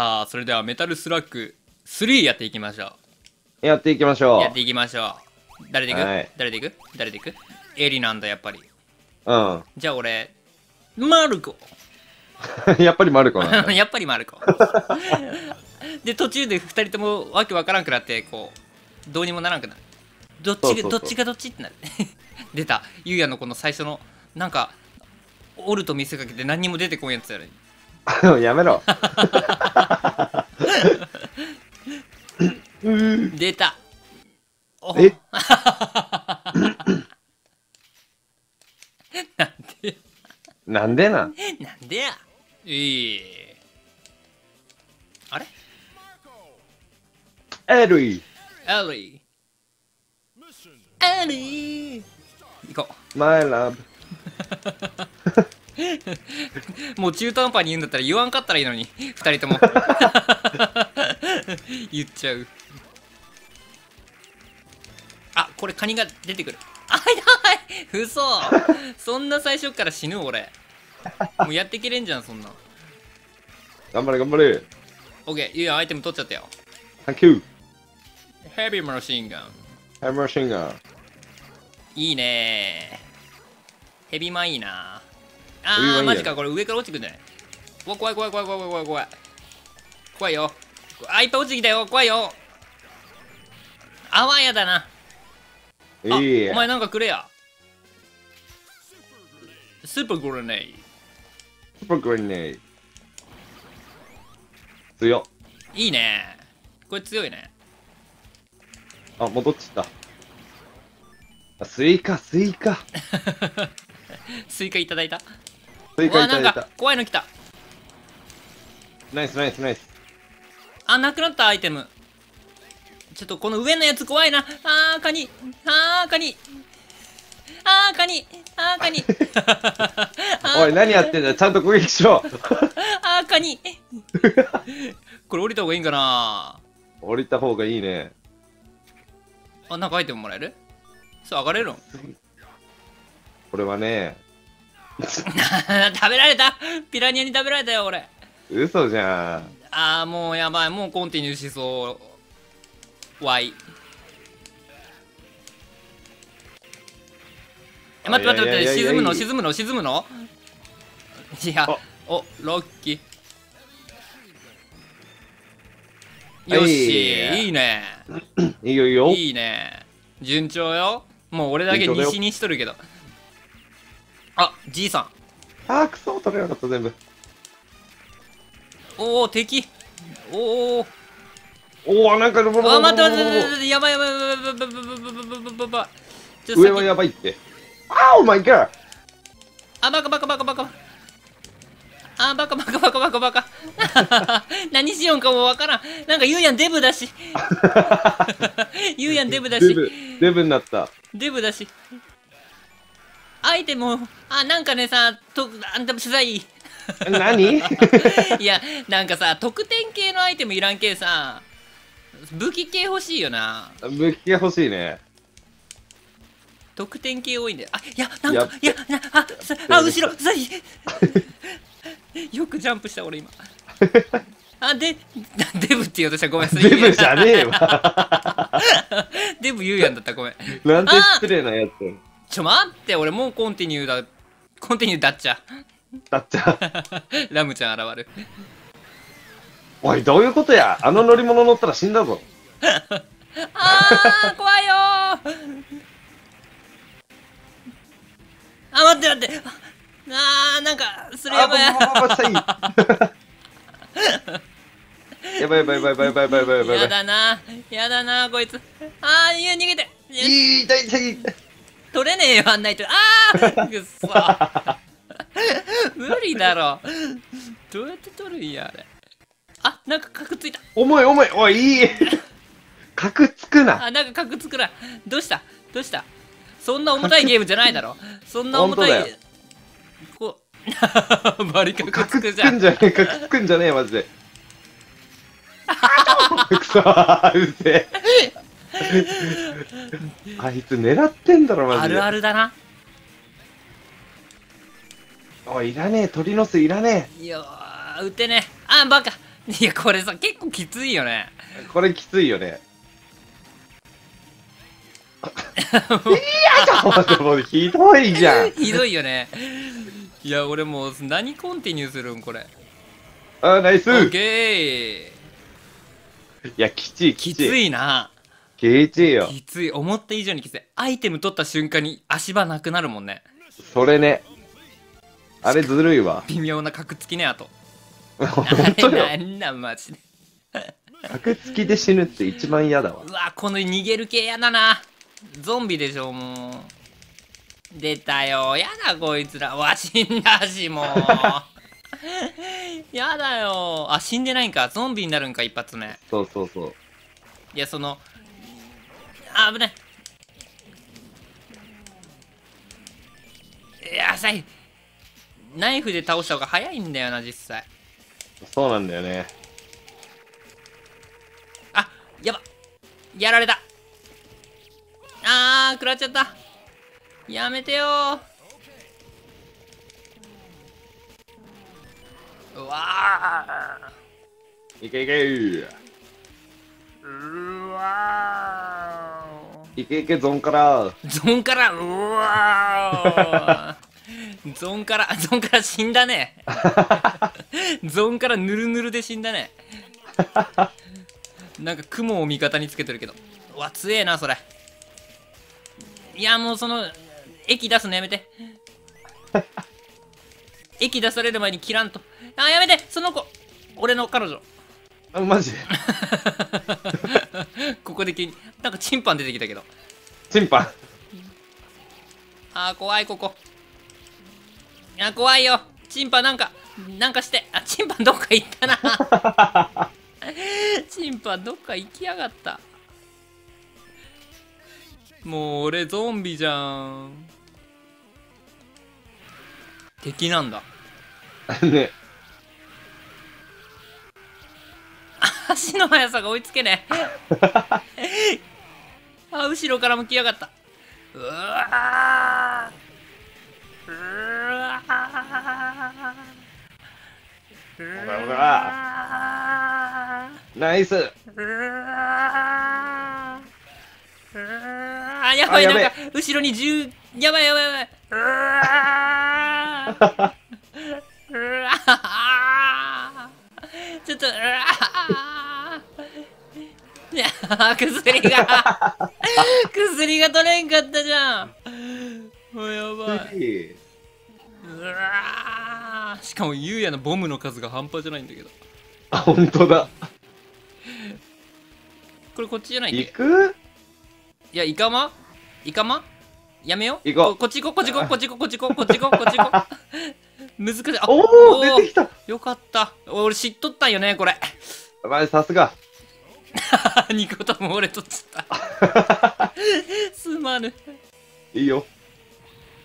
さあそれではメタルスラッグ3やっていきましょやっていきましょう。うやっていきましょう。誰でいく、はい。誰でいく？誰でいく？エリなんだやっぱり。うん。じゃあ俺マルコ。やっぱりマルコなんだ。やっぱりマルコ。で途中で2人ともわけわからんくなってこうどうにもならんくなる。どっちがどっちがどっちってなる。出た。ゆうやのこの最初のなんかおると見せかけて何にも出てこんやつやろやめろ。うん出た。お。え？なんで？なんでなん？なんでや？いい。あれ？エルイ。エリーエリー行こマイラブう もう中途半端に言うんだったら言わんかったらいいのに二人とも。言っちゃう。あこれカニが出てくる。あいだい。嘘。そんな最初から死ぬ俺。もうやっていけれんじゃんそんな。頑張れ頑張れ。オッケー。いいやアイテム取っちゃったよ。サンキューヘビーマシンガンハイマーシンガーいいねヘビマいいなあヘビマジかこれ上から落ちてくんじゃない？うわ怖い怖い怖い怖い怖い怖い。怖いよ。あいっぱい落ちてきたよ。怖いよ。あわやだな。あいいお前なんかくれや。スーパーグレネイ。スーパーグレネード強っ。いいね。これ強いね。あ戻っちった。あスイカスイカ。スイカいただいたスイうわなんかカいた。だいた怖いの来た。ナイスナイスナイス。あなくなったアイテム。ちょっとこの上のやつ怖いな。あーカニ。あーカニ。あーカニ。あーカニ。あ おい何やってんだちゃんと攻撃しろ。あーカニ。これ降りた方がいいんかな。降りた方がいいね。あなんかアイテムもらえる？そう上がれるんこれはね 食べられた？ピラニアに食べられたよ俺。嘘じゃん。あーもうやばい。もうコンティニューしそう。わいえ待って待って待って。沈むの？沈むの？沈むの？いやあ。おロッキー。よしはいいいね。いいよいいよ。いいね。順調よ。もう俺だけ西にしとるけどあじいさん。あーくそ取れなかった全部。おお敵。おおおおなんかロボロボロボロボロボロやばいやばいやばいやばいやばいやばい上はやばいってあおマイガーあバカばカバカバカあバカバカバカバカバカ何しようかもわからんなんかゆいやんデブだしゆいやんデブだしデブデブになったデブだしアイテムをあなんかねさとあんた取材。何？いやなんかさ得点系のアイテムいらんけさ武器系欲しいよな。武器が欲しいね。得点系多いんだよ。あいやなんかいやなあさあ後ろさよくジャンプした俺今。あで デブって言おうとした。ごめん。デブじゃねえわ。デブ言うやんだった。ごめん。なんて失礼なやつちょ待って俺もうコンティニューだ。コンティニューだっちゃ。だっちゃ。ラムちゃん現る。おいどういうことや。あの乗り物乗ったら死んだぞ。あー怖いよ。ーあ待って待って。あーなんかそれやばい。やばいやばいやばいやばいやばいやばいやばいやだな。やだなこいつ。あーいや逃げて。いい痛い痛い取れねえよあんないとあーくっそ。無理だろ。どうやって取るんやあれ。あなんか角ついた。重い重い。おいいい。角つくな。あなんか角つくな。どうした？どうした？そんな重たいゲームじゃないだろ。そんな重たい本当だよ。こう。バリ角角つくつくじゃん。んじゃねえ角つくんじゃねえマジで。くそうせえ あいつ狙ってんだろマあジで。るあるだな。おいいらねえ。鳥の巣いらねいやー撃てねあバカ。いやこれさ結構きついよね。これきついよね。いやだもうひどいじゃん。ひどいよね。いや俺もう何コンティニューするんこれ。あ、ナイス。オッケー。いや、きちい、きつ。いなきちいよ。きつい。思った以上にきつい。アイテム取った瞬間に足場なくなるもんね。それね。あれずるいわ。微妙な角つきねあと。本あ当よ。れなんなんマジで。格付きで死ぬって一番嫌だわ。うわこの逃げる系やだな。ゾンビでしょもう。出たよ。やだこいつら。わ死んだしもう。やだよ。あ死んでないんか。ゾンビになるんか一発目。そうそうそう。いやそのあ危ない。いやさいナイフで倒した方が早いんだよな実際。そうなんだよね。あやば。やられた。あー食らっちゃった。やめてよ。うわいけいけ。ーうわいけいけゾンから。ゾンからうわゾンからゾンから死んだね。ゾンからぬるぬるで死んだね。なんか雲を味方につけてるけど。うわ強えなそれ。いやもうその駅出すのやめて。駅出される前に切らんと。あやめてその子。俺の彼女。あ、マジで？ここで急になんかチンパン出てきたけど。チンパン？あー怖いここ。いや怖いよ。チンパンなんかなんかして。あチンパンどっか行ったな。チンパンどっか行きやがった。もう俺ゾンビじゃん。敵なんだ。ね。足の速さが追いつけねえ？あ後ろからも来やがった。うわー。うわほらほわナイス。ーうわー。うわー。やばいなんか後ろに銃。やばいやばいやばい。うわ 薬が。薬が取れんかったじゃん。もうやばい。うわー。しかもゆうやのボムの数が半端じゃないんだけど。あ、本当だ。これこっちじゃないっけ行く？いやイカマ？イカマ？やめよう。行こう。こっち行こう。こっち行こう。こっち行こう。こっち行こう。こっち行こう。こっち行こう。難しい。あおおー。出てきた。よかった。俺知っとったんよねこれ。まあ、さすが。ニコとも俺とっちゃった。すまぬ。いいよ。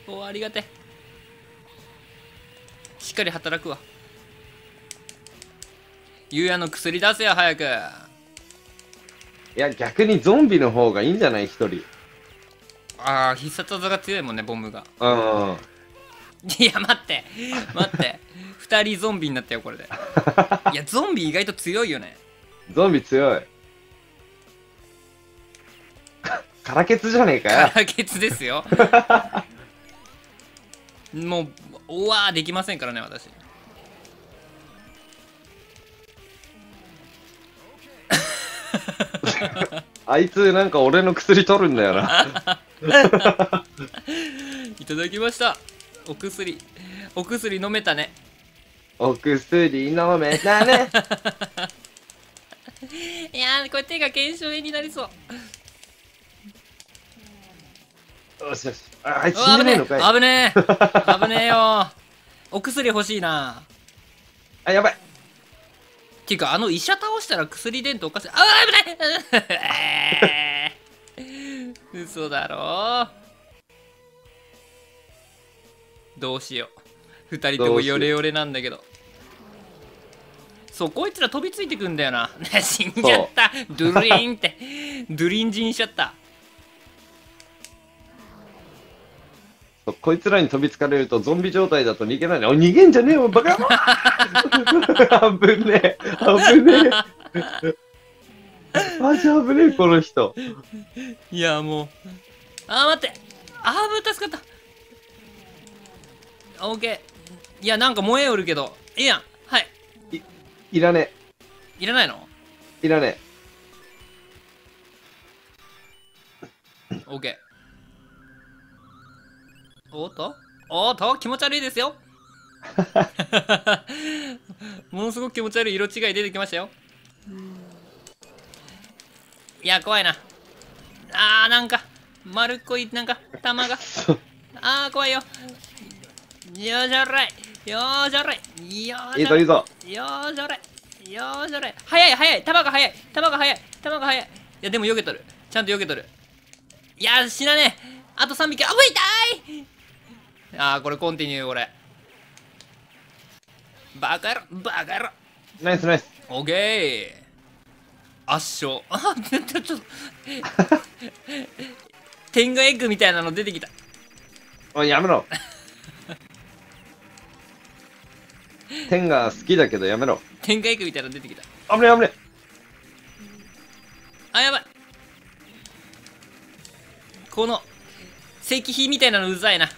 おありがて。しっかり働くわ。ゆうやの薬出せよ早く。いや、逆にゾンビの方がいいんじゃない一人。ああ必殺技が強いもんねボムが。うん。いや待って。待って。2人ゾンビになったよこれで。いやゾンビ意外と強いよね。ゾンビ強い。からけつじゃねえかよ。からけつですよ もうおわーできませんからね私 あいつなんか俺の薬取るんだよな。いただきましたお薬お薬飲めたねお薬飲めたね。いやーこれ手が腱鞘炎になりそうよしよし。ああいつ死んでねえのかい。危ねえ。危ねえよ。お薬欲しいな。あ、やばい。っていうかあの医者倒したら薬出んとおかしい。あー危ない。嘘だろ。どうしよう。二人ともヨレヨレなんだけど。そうこいつら飛びついてくんだよな。死んじゃった。ドゥリーンって。ドゥリンジンしちゃったこいつらに飛びつかれるとゾンビ状態だと逃げないね。お、逃げんじゃねえよ、バカ 危ねえ、危ねえ。マジ危ねえ、この人。いや、もう。あー、待って。あー、ぶ助かった。オッケー。いや、なんか燃えおるけど。いいやん。はい。いらねいらないの？え、いらねオッケー。おっと？おっと？気持ち悪いですよ。ものすごく気持ち悪い色違い出てきましたよ。いや怖いな。あーなんか。丸っこいなんか玉が。あー怖いよ。よーしょらいよーしょらいよーえ。いいぞ、いいぞ。よーしょらいよーしょらい早い早い。玉が早い。玉が早い。玉が早い。いやでも避けとる。ちゃんと避けとる。いや死なねえ。あと3匹。あぶ痛いあーこれコンティニューこれ。バカ野郎バカ野郎。ナイスナイス。オッケー。圧勝。あちょっとちょっと。天下エッグみたいなの出てきた。おい、やめろ。天が好きだけどやめろ。天下エッグみたいなの出てきた。危ねえ、危ねあやばい。この石碑みたいなのうざいな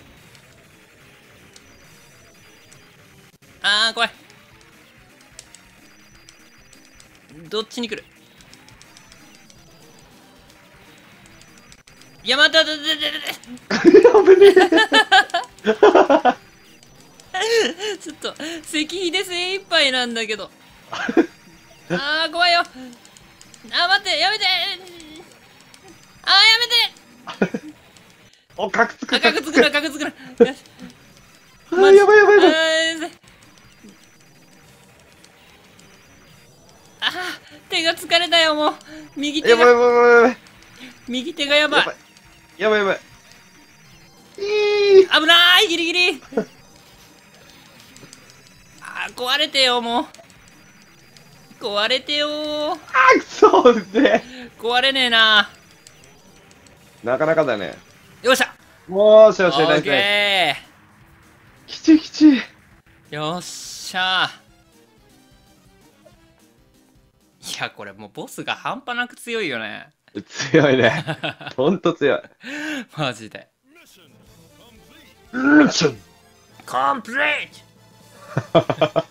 あー怖いどっちに来る？いや待って待って待って待ってえ。危ねえ。ちょっと石碑で精一杯なんだけどあー怖いよあー待ってやめてあーやめてお、カクつく。赤くつくな赤くつくな あーやばいやばいやばい。が疲れたよもう右手がやばいやばいやばい。右手がやばいやばい。やばい。危ないギリギリあー壊れてよもう壊れてよーあ、くそですね。壊れねえななかなかだね。よっしゃもうしよし、ナイスナイケス。きちきち。ーよっしゃやこれもうボスが半端なく強いよね強いね。ほんと強い。マジでミッションコンプリート